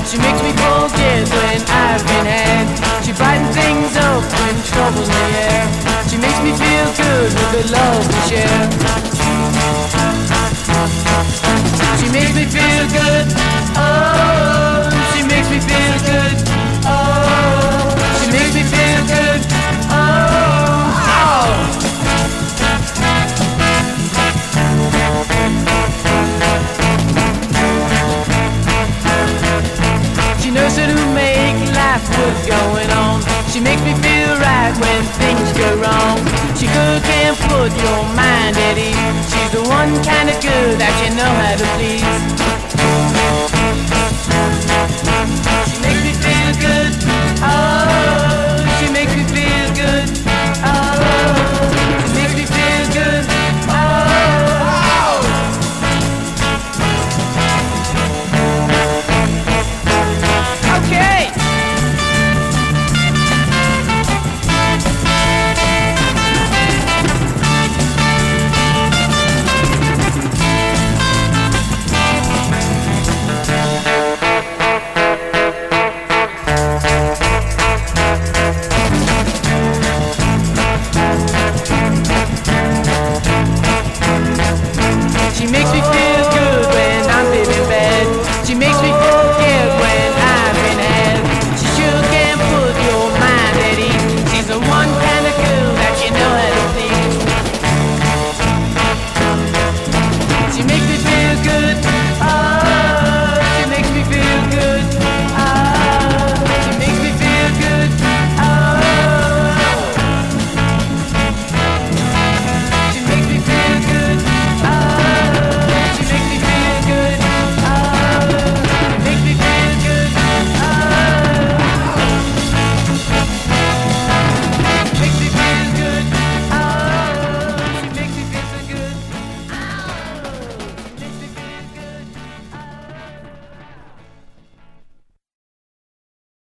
bad. She makes me forget when I've been had. She brightens things up when trouble's in the air. She makes me feel good with the love we share. She knows how to make life worth going on. She makes me feel right when things go wrong. She good can put your mind at ease. She's the one kind of girl that you know how to please.